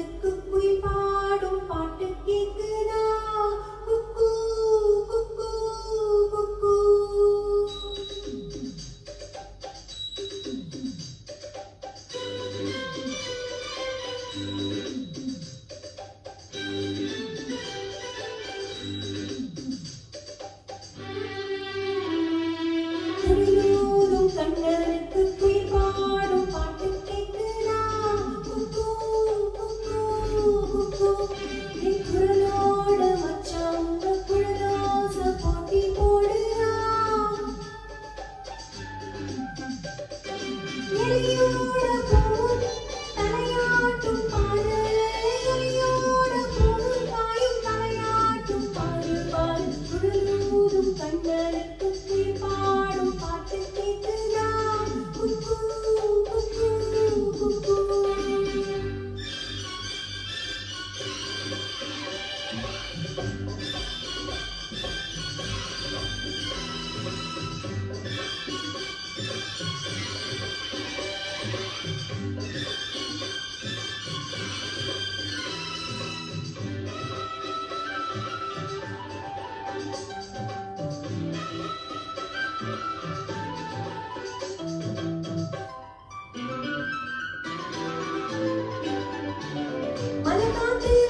the good. Olha, tá